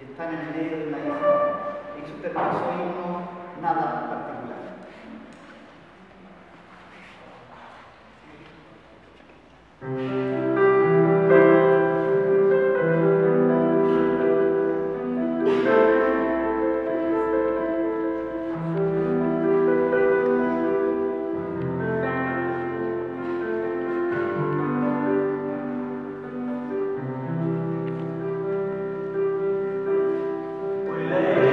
están en medio de una isla. Exeter no soy uno nada particular. Amen.